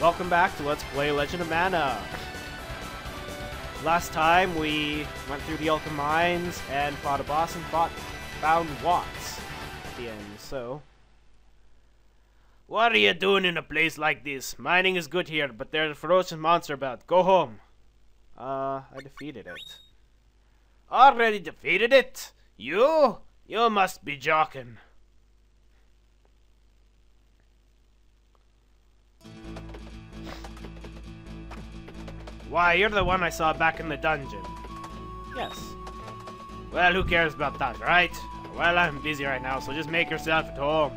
Welcome back to Let's Play Legend of Mana. Last time we went through the Ulkan Mines and fought a boss and fought found Watts at the end, so... What are you doing in a place like this? Mining is good here, but there's a ferocious monster about. Go home. Uh, I defeated it. Already defeated it? You? You must be joking. Why, you're the one I saw back in the dungeon. Yes. Well, who cares about that, right? Well, I'm busy right now, so just make yourself at home.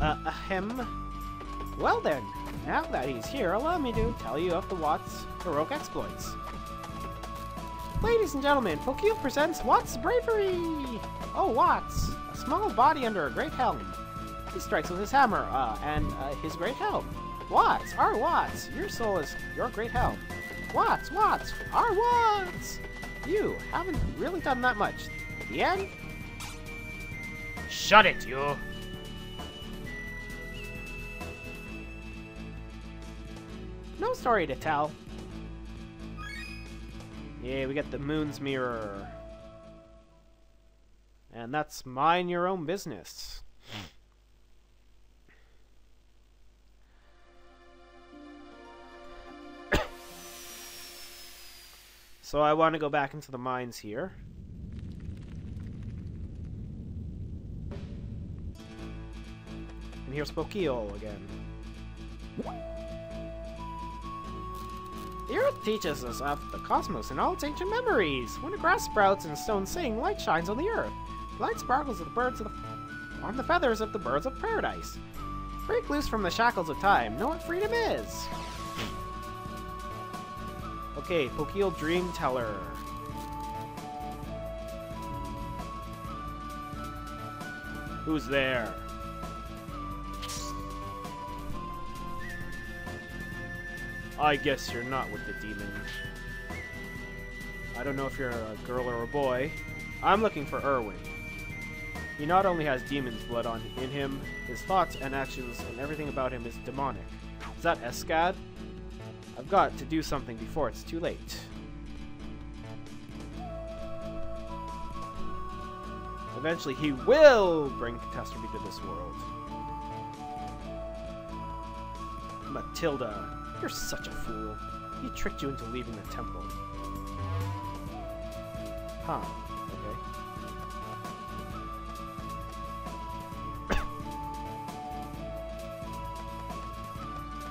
Uh, ahem. Well then, now that he's here, allow me to tell you of the Watts' heroic exploits. Ladies and gentlemen, Pokiel presents Watts' bravery! Oh, Watts! A small body under a great helm. He strikes with his hammer, uh, and uh, his great helm. Watts! Our Watts! Your soul is your great help. Watts! Watts! Our Watts! You haven't really done that much. The end? Shut it, you! No story to tell. Yeah, we got the moon's mirror. And that's mind your own business. So I want to go back into the mines here. And here's Pokiel again. The Earth teaches us of the cosmos and all its ancient memories. When the grass sprouts and stones sing, light shines on the Earth. Light sparkles of the birds of the, on the feathers of the birds of paradise. Break loose from the shackles of time. Know what freedom is. Okay, Pokiel Dream Teller. Who's there? I guess you're not with the demon. I don't know if you're a girl or a boy. I'm looking for Irwin. He not only has demon's blood on in him, his thoughts and actions and everything about him is demonic. Is that Escad? I've got to do something before it's too late. Eventually he will bring catastrophe to this world. Matilda, you're such a fool. He tricked you into leaving the temple. Huh.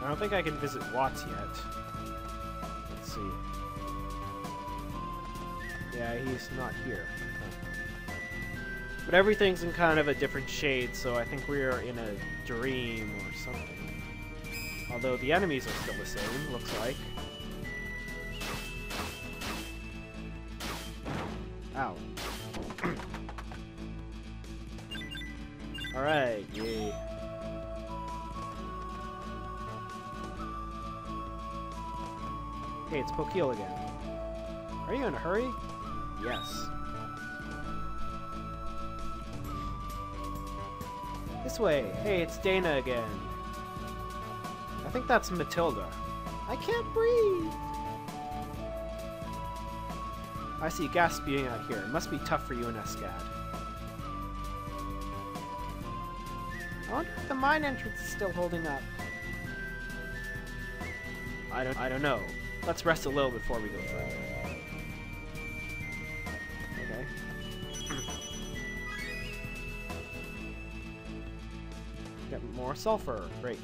I don't think I can visit Watts yet. Let's see. Yeah, he's not here. But everything's in kind of a different shade, so I think we're in a dream or something. Although the enemies are still the same, looks like. Ow. Alright, yay. Hey, it's Pokiel again. Are you in a hurry? Yes. This way. Hey, it's Daena again. I think that's Matilda. I can't breathe! I see gas spewing out here. It must be tough for you and Escad. I wonder if the mine entrance is still holding up. I don't I don't know. Let's rest a little before we go through. Okay. Get more sulfur. Great.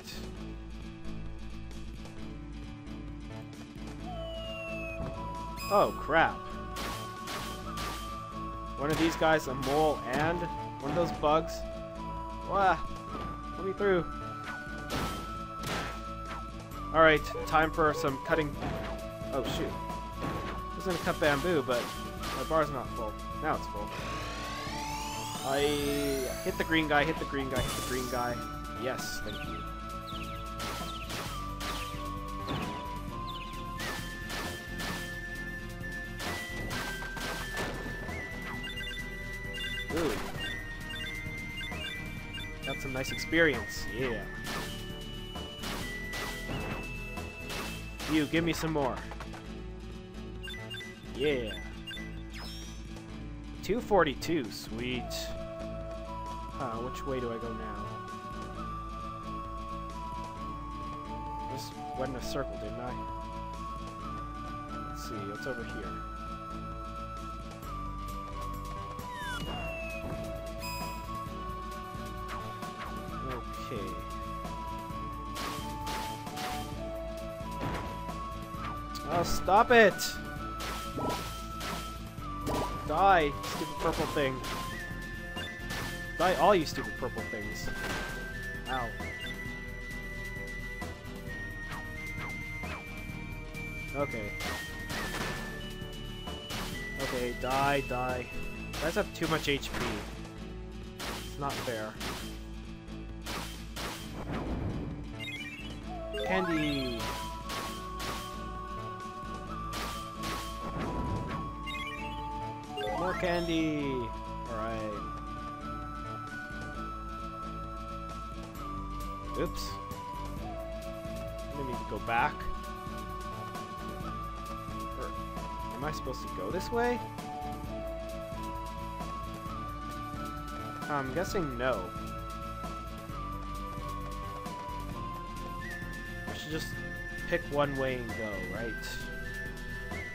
Oh, crap. One of these guys a mole and one of those bugs. Wah! Let me through. Alright, time for some cutting... Oh, shoot. I was gonna cut bamboo, but my bar's not full. Now it's full. I hit the green guy, hit the green guy, hit the green guy. Yes, thank you. Ooh. Got some nice experience. Yeah. You, give me some more. Yeah. 242, sweet. Huh, which way do I go now? Just went in a circle, didn't I? Let's see, what's over here? Okay. Oh, stop it! Die, stupid purple thing. Die all you stupid purple things. Ow. Okay. Okay, die, die. You guys have too much HP. It's not fair. Candy! Candy! Alright. Oops. I need to go back. Or, am I supposed to go this way? I'm guessing no. I should just pick one way and go, right?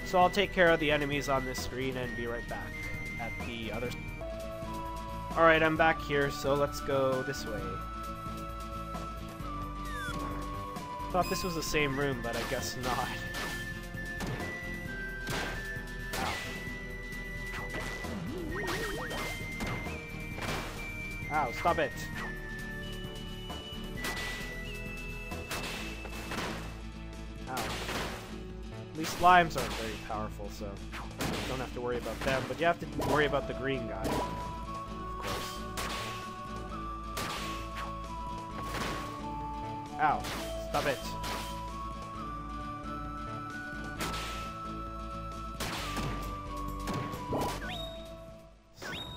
So I'll take care of the enemies on this screen and be right back the other... Alright, I'm back here, so let's go this way. Thought this was the same room, but I guess not. Ow. Stop it! Ow. Least slimes aren't very powerful, so don't have to worry about them, but you have to worry about the green guy. Of course. Ow. Stop it.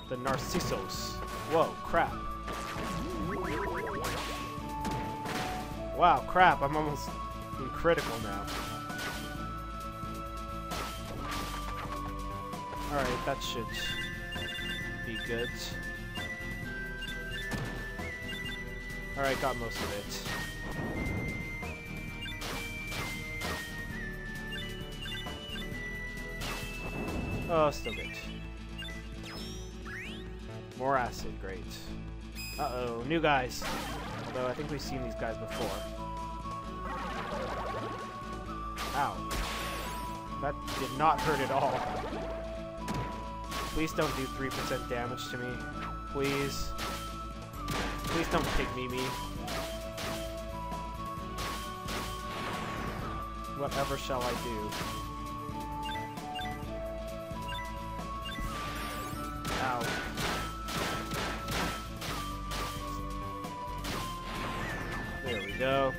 The Narcissos. Whoa, crap. Wow, crap, I'm almost in critical now. Alright, that should be good. Alright, got most of it. Oh, still good. More acid, great. Uh-oh, new guys. Although I think we've seen these guys before. Ow. That did not hurt at all. Please don't do 3% damage to me. Please. Please don't pygmy me. Whatever shall I do? Ow. There we go.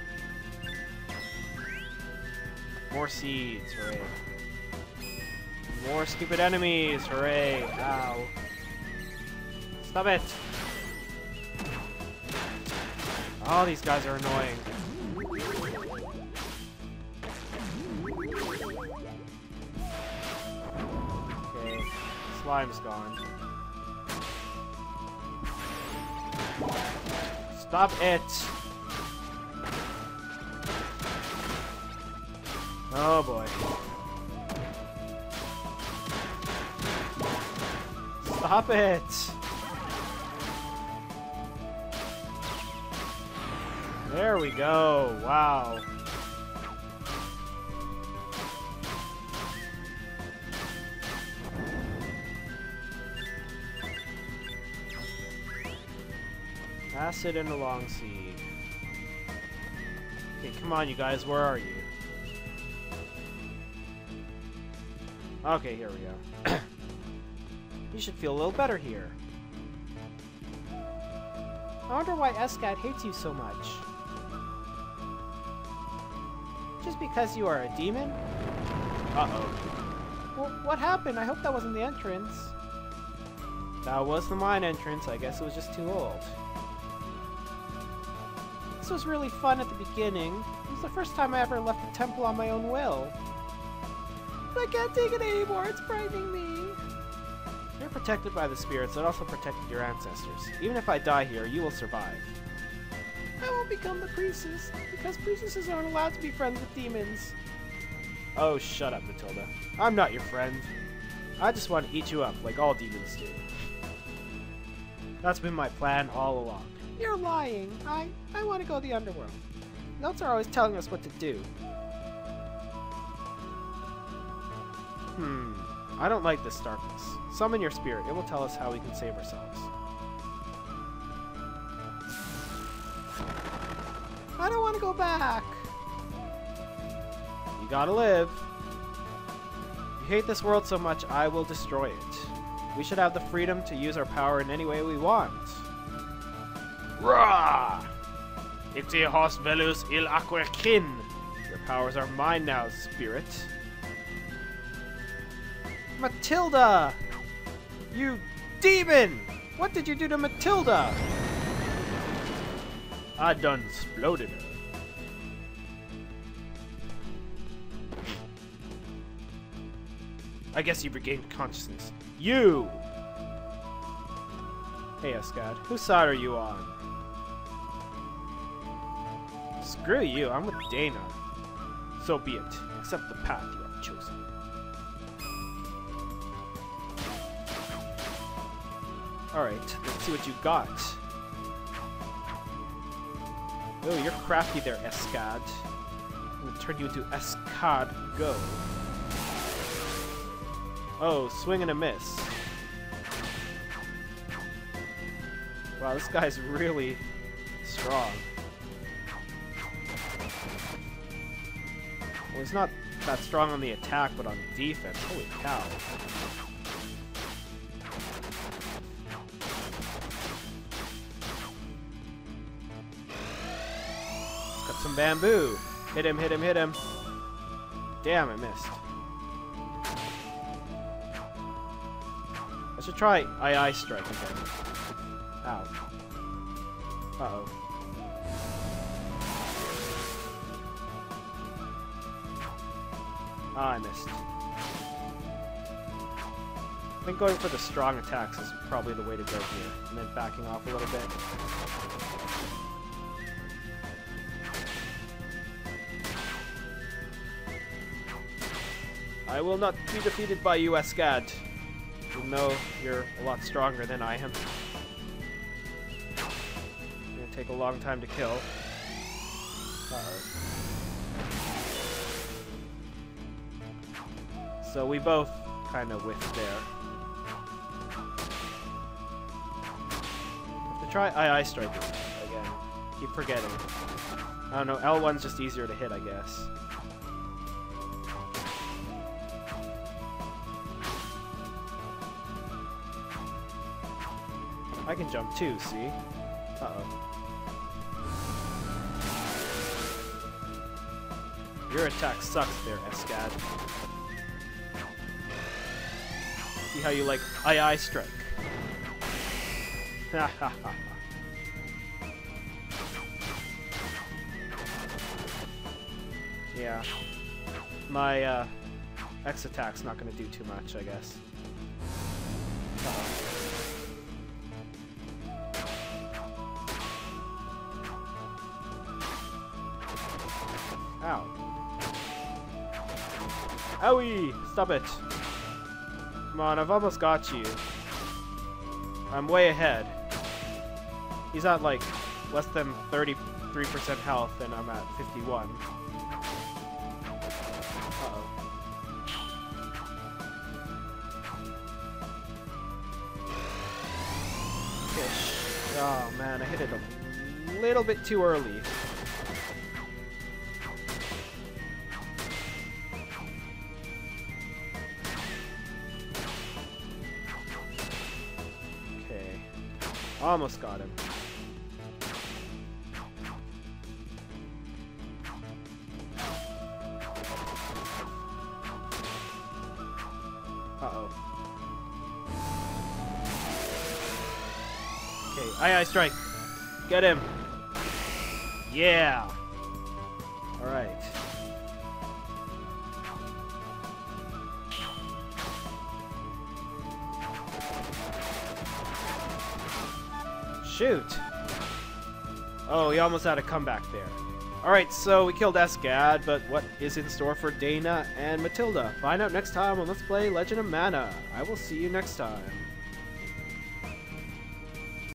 More seeds, hooray. More stupid enemies, hooray. Ow. Stop it! Oh, these guys are annoying. Okay, slime's gone. Stop it! Oh boy. Stop it! There we go. Wow. Acid and a long seed. Okay, come on, you guys. Where are you? Okay, here we go. You should feel a little better here. I wonder why Escad hates you so much. Just because you are a demon? Uh-oh. Well, what happened? I hope that wasn't the entrance. That was the mine entrance. I guess it was just too old. This was really fun at the beginning. It was the first time I ever left the temple on my own will. But I can't take it anymore, it's frightening me. You're protected by the spirits that also protected your ancestors. Even if I die here, you will survive. I won't become the priestess, because priestesses aren't allowed to be friends with demons. Oh, shut up, Matilda. I'm not your friend. I just want to eat you up, like all demons do. That's been my plan all along. You're lying. I, I want to go to the underworld. Notes are always telling us what to do. Hmm. I don't like this darkness. Summon your spirit. It will tell us how we can save ourselves. I don't want to go back. You gotta live. You hate this world so much, I will destroy it. We should have the freedom to use our power in any way we want. Rah! Ite hos velus il aquerkin. Your powers are mine now, spirit. Matilda! You demon! What did you do to Matilda? I done exploded her. I guess you regained consciousness. You! Hey, Escad. Whose side are you on? Screw you, I'm with Daena. So be it. Accept the path you have chosen. Alright, let's see what you got. Oh, you're crafty there, Escad. I'm gonna turn you into Escad Go. Oh, swing and a miss. Wow, this guy's really strong. Well, he's not that strong on the attack, but on defense. Holy cow. Some bamboo. Hit him, hit him, hit him. Damn, I missed. I should try II strike again. Ow. Uh-oh. Ah, I missed. I think going for the strong attacks is probably the way to go here, and then backing off a little bit. I will not be defeated by you, Escad. Even though you're a lot stronger than I am. It's gonna take a long time to kill. Uh-oh. So we both kind of whiffed there. Have to try II Strike again. Keep forgetting. I don't know, L1's just easier to hit, I guess. I can jump too, see? Uh-oh. Your attack sucks there, Escad. See how you like II strike. Ha ha ha. Yeah. My uh, X attack's not gonna do too much, I guess. Ow. Owie! Stop it. Come on, I've almost got you. I'm way ahead. He's at like less than 33% health and I'm at 51. Oh man, I hit it a little bit too early. Almost got him. Uh-oh. Okay, II strike. Get him. Yeah! Alright. Shoot! Oh, he almost had a comeback there. Alright, so we killed Escad, but what is in store for Daena and Matilda? Find out next time on Let's Play Legend of Mana. I will see you next time.